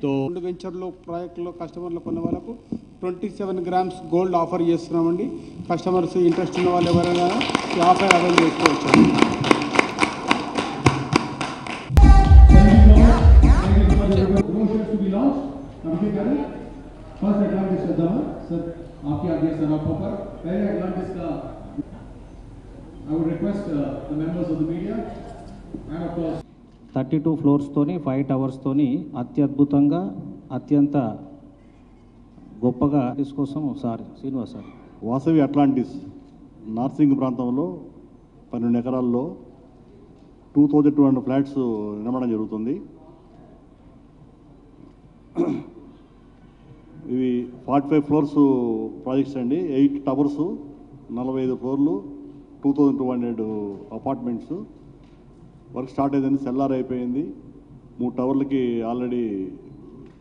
తో రెండు వెంచర్లు ప్రాజెక్టులో కస్టమర్లు కొన్న వాళ్ళకు twenty seven grams gold offer చేస్తున్నామండి కస్టమర్స్ ఇంట్రెస్ట్ ఉన్న వాళ్ళు ఎవరైనా ఈ ఆఫర్ అవైల్ చేసుకోవచ్చు promotions to be launched. Abhi करें फर्स्ट एडवांटेज का दावा सर आपके आगे सर आपको पर पहले एडवांटेज का I would request uh, the members of the media and of course thirty two ఫ్లోర్స్తోని ఫైవ్ టవర్స్తోని అత్యద్భుతంగా అత్యంత గొప్పగా తీసుకోసం కోసం sir Srinivas sir. Vasavi Atlantis Narsing ప్రాంతంలో పన్నెండు ఎకరాల్లో two thousand two hundred flats నిర్మాణం జరుగుతుంది. ఇవి ఫార్టీ ఫైవ్ ఫ్లోర్స్ ప్రాజెక్ట్స్ అండి. ఎయిట్ టవర్స్ నలభై ఐదు ఫ్లోర్లు two thousand two hundred apartments. Work start అయింది సెల్లార్ అయిపోయింది. మూడు టవర్లకి ఆల్రెడీ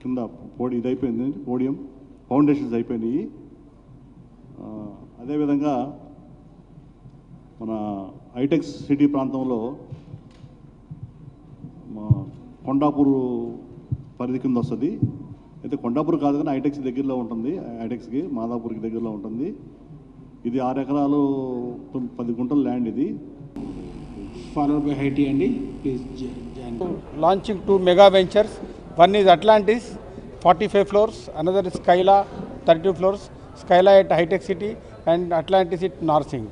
కింద పోడి ఇది అయిపోయింది పోడియం ఫౌండేషన్స్ అయిపోయినాయి. అదేవిధంగా మన హైటెక్స్ సిటీ ప్రాంతంలో మా కొండాపూర్ పరిధి కింద వస్తుంది. అయితే కొండాపూర్ కాదు కానీ హైటెక్స్ దగ్గరలో ఉంటుంది. హైటెక్స్కి మాదాపూర్కి దగ్గరలో ఉంటుంది. ఇది ఆరు ఎకరాలు పది గుంటల ల్యాండ్ ఇది. అండి. Launching two mega ventures one is Atlantis forty five floors another Skyla thirty two floors Skyla at hitech city and Atlantis it Narsing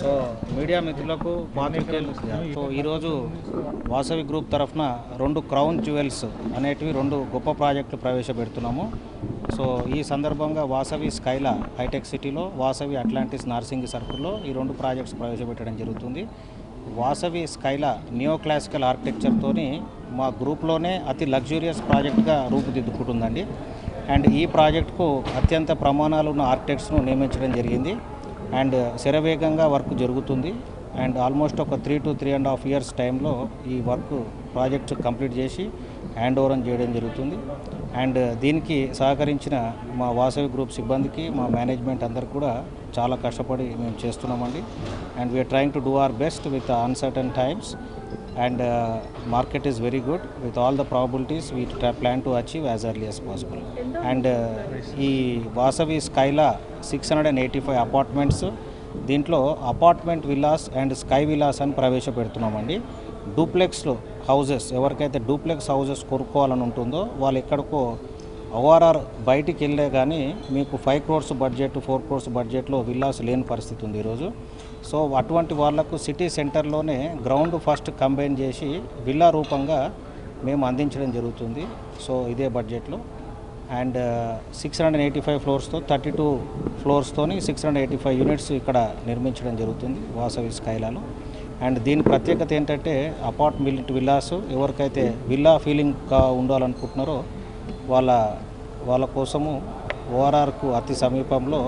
so media మిత్రులకు పాత్రికేయులు సో ఈరోజు వాసవి గ్రూప్ తరఫున రెండు క్రౌన్ జ్యువెల్స్ అనేటివి రెండు గొప్ప ప్రాజెక్టులు ప్రవేశపెడుతున్నాము. సో ఈ సందర్భంగా వాసవి స్కైలా హైటెక్ సిటీలో వాసవి అట్లాంటిస్ నార్సింగ్ సర్కిల్లో ఈ రెండు ప్రాజెక్ట్స్ ప్రవేశపెట్టడం జరుగుతుంది. వాసవి స్కైలా నియో క్లాసికల్ ఆర్కిటెక్చర్తోని మా గ్రూప్లోనే అతి లగ్జూరియస్ ప్రాజెక్ట్గా రూపుదిద్దుకుంటుందండి. అండ్ ఈ ప్రాజెక్టుకు అత్యంత ప్రమాణాలు ఉన్న ఆర్కిటెక్ట్స్ను నియమించడం జరిగింది. అండ్ శరవేగంగా వర్క్ జరుగుతుంది. అండ్ ఆల్మోస్ట్ ఒక three to three and half years టైంలో ఈ వర్క్ ప్రాజెక్ట్ కంప్లీట్ చేసి హ్యాండ్ ఓవర్ చేయడం జరుగుతుంది. అండ్ దీనికి సహకరించిన మా వాసవి గ్రూప్ సిబ్బందికి మా మేనేజ్మెంట్ అందరు కూడా చాలా కష్టపడి మేము చేస్తున్నామండి. And we're trying to do our best with uncertain times and market is very good with all the probabilities we plan to achieve as early as possible and uh, ఈ Vasavi Skyla six hundred and eighty five apartments దీంట్లో apartment villas and sky villas అని ప్రవేశపెడుతున్నామండి. డూప్లెక్స్లో houses ఎవరికైతే duplex houses కొనుక్కోవాలని ఉంటుందో వాళ్ళు ఎక్కడికో ఓఆర్ఆర్ బయటికి వెళ్ళే కానీ మీకు five crores budget four crores బడ్జెట్లో విల్లాస్ లేని పరిస్థితి ఉంది ఈరోజు. సో అటువంటి వాళ్ళకు సిటీ సెంటర్లోనే గ్రౌండ్ ఫస్ట్ కంబైన్ చేసి విల్లా రూపంగా మేము అందించడం జరుగుతుంది. సో ఇదే బడ్జెట్లో. And six hundred eighty five ఫ్లోర్స్తో thirty two ఫ్లోర్స్తోని six hundred eighty five units ఇక్కడ నిర్మించడం జరుగుతుంది వాసవి స్కైలాలో. అండ్ దీని ప్రత్యేకత ఏంటంటే అపార్ట్మెంట్ విల్లాస్ ఎవరికైతే విల్లా ఫీలింగ్ ఉండాలనుకుంటున్నారో వాళ్ళ వాళ్ళ కోసము ఓఆర్ఆర్కు అతి సమీపంలో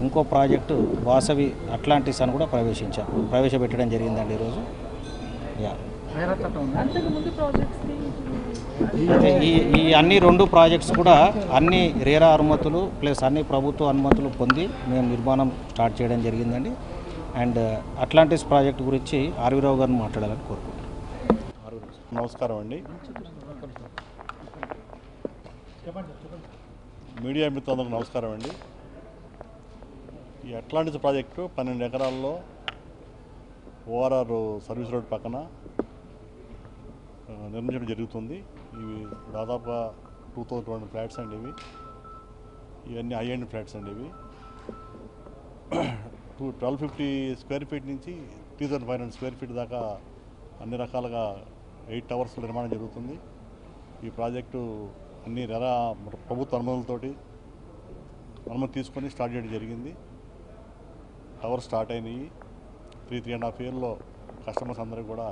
ఇంకో ప్రాజెక్టు వాసవి అట్లాంటిస్ అని కూడా ప్రవేశించాం ప్రవేశపెట్టడం జరిగిందండి ఈరోజు. యా. ఈ ఈ అన్ని రెండు ప్రాజెక్ట్స్ కూడా అన్ని రేరా అనుమతులు ప్లస్ అన్ని ప్రభుత్వ అనుమతులు పొంది మేము నిర్మాణం స్టార్ట్ చేయడం జరిగిందండి. అండ్ అట్లాంటిస్ ప్రాజెక్ట్ గురించి ఆర్వీరావు గారిని మాట్లాడాలని కోరుకుంటున్నాను. నమస్కారం అండి. మీడియా మిత్రులందరికీ నమస్కారం అండి. ఈ అట్లాంటిస్ ప్రాజెక్టు పన్నెండు ఎకరాల్లో ఓఆర్ఆర్ సర్వీస్ రోడ్ పక్కన నిర్మించడం జరుగుతుంది. ఇవి దాదాపుగా టూ థౌజండ్ టూ ఫ్లాట్స్ అండి ఇవి. ఇవన్నీ హై ఎండ్ ఫ్లాట్స్ అండి ఇవి. Two twelve fifty square feet నుంచి three thousand five hundred square feet దాకా అన్ని రకాలుగా ఎయిట్ టవర్స్ నిర్మాణం జరుగుతుంది. ఈ ప్రాజెక్టు అన్ని నెల ప్రభుత్వ అనుమతులతోటి అనుమతి తీసుకొని స్టార్ట్ చేయడం జరిగింది. టవర్ స్టార్ట్ అయినాయి. త్రీ త్రీ అండ్ హాఫ్ ఇయర్లో కస్టమర్స్ అందరికి కూడా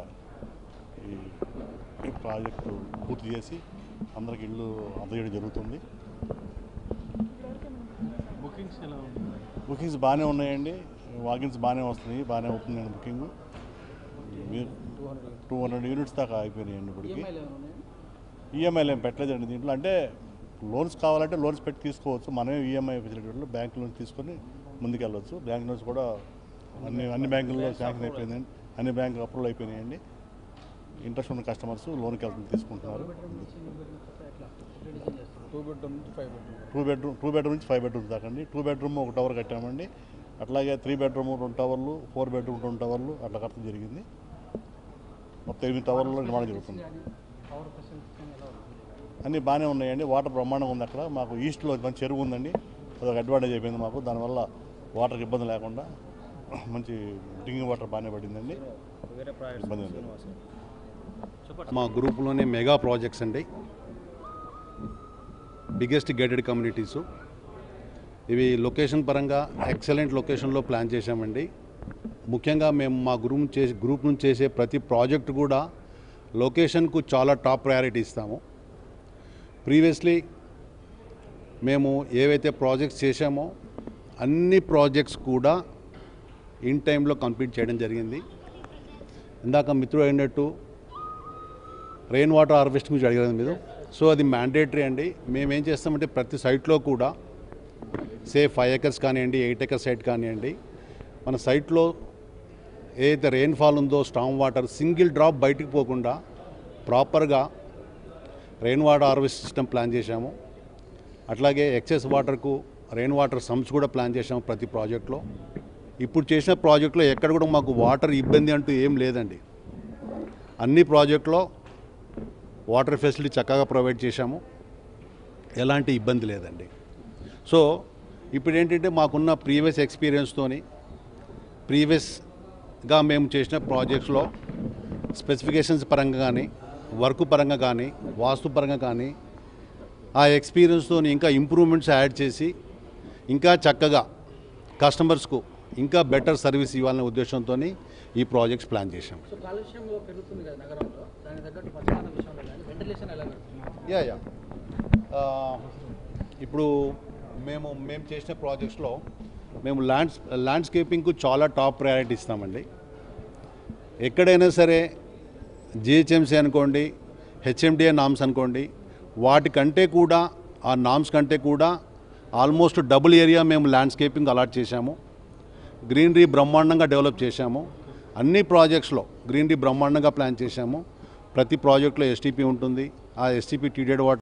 ఈ ఈ ప్రాజెక్టు పూర్తి చేసి అందరికి ఇల్లు అందజేయడం జరుగుతుంది. బుకింగ్స్ బాగానే ఉన్నాయండి. వాకిన్స్ బాగానే వస్తున్నాయి. బాగానే అవుతుందండి బుకింగ్ టూ హండ్రెడ్ యూనిట్స్ దాకా అయిపోయినాయండి ఇప్పటికి. ఈఎంఐలు ఏం పెట్టలేదండి దీంట్లో. అంటే లోన్స్ కావాలంటే లోన్స్ పెట్టి తీసుకోవచ్చు. మనమే ఈఎంఐ ఫెసిలిటీలో బ్యాంక్ లోన్స్ తీసుకొని ముందుకెళ్ళవచ్చు బ్యాంక్ లోన్స్ కూడా అన్ని అన్ని బ్యాంకుల్లో శాంక్షన్ అయిపోయిందండి అన్ని బ్యాంకులు అప్రూవల్ అయిపోయినాయండి. ఇంట్రెస్ట్ ఉన్న కస్టమర్స్ లోన్కి వెళ్తుంది తీసుకుంటున్నారు. Two bedroom five bedroom two bedroom two bedroom నుంచి ఫైవ్ బెడ్రూమ్ దాకండి టూ బెడ్రూమ్ ఒక టవర్ కట్టామండి. అట్లాగే త్రీ బెడ్రూమ్ రెండు టవర్లు ఫోర్ బెడ్రూమ్ రెండు టవర్లు అట్లా కట్టడం జరిగింది. మొత్తం ఎనిమిది టవర్లలో నిర్మాణం జరుగుతుంది. అన్నీ బాగానే ఉన్నాయండి. వాటర్ బ్రహ్మాండంగా ఉంది అక్కడ. మాకు ఈస్ట్లో మంచి చెరువు ఉందండి. అదొక అడ్వాంటేజ్ అయిపోయింది మాకు. దానివల్ల వాటర్కి ఇబ్బంది లేకుండా మంచి డ్రింకింగ్ వాటర్ బాగానే పడిందండి. ఇబ్బంది మా గ్రూప్లోనే మెగా ప్రాజెక్ట్స్ అండి. బిగ్గెస్ట్ గేటెడ్ కమ్యూనిటీసు ఇవి లొకేషన్ పరంగా ఎక్సలెంట్ లొకేషన్లో ప్లాన్ చేశామండి. ముఖ్యంగా మేము మా గ్రూప్ చేసే గ్రూప్ నుంచి చేసే ప్రతి ప్రాజెక్ట్ కూడా లొకేషన్కు చాలా టాప్ ప్రయారిటీ ఇస్తాము. ప్రీవియస్లీ మేము ఏవైతే ప్రాజెక్ట్స్ చేశామో అన్ని ప్రాజెక్ట్స్ కూడా ఇన్ టైంలో కంప్లీట్ చేయడం జరిగింది. ఇందాక మిత్రుడు అయినట్టు రెయిన్ వాటర్ హార్వెస్ట్ గురించి అడిగారు మీరు? సో అది మ్యాండేటరీ అండి. మేమేం చేస్తామంటే ప్రతి సైట్లో కూడా సే ఫైవ్ ఎకర్స్ కానివ్వండి ఎయిట్ ఎకర్స్ సైట్ కానివ్వండి మన సైట్లో ఏదైతే రెయిన్ఫాల్ ఉందో స్టామ్ వాటర్ సింగిల్ డ్రాప్ బయటికి పోకుండా ప్రాపర్గా rain water harvest system plan చేశాము. అట్లాగే ఎక్సెస్ వాటర్కు రెయిన్ వాటర్ సమ్స్ కూడా ప్లాన్ చేశాము ప్రతి ప్రాజెక్ట్లో ఇప్పుడు చేసిన ప్రాజెక్టులో ఎక్కడ కూడా మాకు వాటర్ ఇబ్బంది అంటూ ఏం లేదండి. అన్ని ప్రాజెక్టులో వాటర్ ఫెసిలిటీ చక్కగా ప్రొవైడ్ చేశాము. ఎలాంటి ఇబ్బంది లేదండి. సో ఇప్పుడు ఏంటంటే మాకున్న ప్రీవియస్ ఎక్స్పీరియన్స్తోని ప్రీవియస్గా మేము చేసిన ప్రాజెక్ట్స్లో స్పెసిఫికేషన్స్ పరంగా కానీ వర్క్ పరంగా కానీ వాస్తు పరంగా కానీ ఆ ఎక్స్పీరియన్స్తో ఇంకా ఇంప్రూవ్మెంట్స్ యాడ్ చేసి ఇంకా చక్కగా కస్టమర్స్కు ఇంకా బెటర్ సర్వీస్ ఇవ్వాలనే ఉద్దేశంతో ఈ ప్రాజెక్ట్స్ ప్లాన్ చేశాం. Yeah yeah. ఇప్పుడు మేము మేము చేసిన ప్రాజెక్ట్స్లో మేము ల్యాండ్స్ ల్యాండ్స్కేపింగ్కు చాలా టాప్ ప్రయారిటీ ఇస్తామండి. ఎక్కడైనా సరే జిహెచ్ఎంసీ అనుకోండి హెచ్ఎండిఏ నామ్స్ అనుకోండి వాటికంటే కూడా ఆ నామ్స్ కంటే కూడా ఆల్మోస్ట్ డబుల్ ఏరియా మేము ల్యాండ్స్కేపింగ్ అలాట్ చేశాము. గ్రీనరీ బ్రహ్మాండంగా డెవలప్ చేశాము. అన్ని ప్రాజెక్ట్స్లో గ్రీనరీ బ్రహ్మాండంగా ప్లాన్ చేశాము. ప్రతి ప్రాజెక్ట్లో ఎస్టీపీ ఉంటుంది. ఆ ఎస్టీపీ టీడెడ్ వాటర్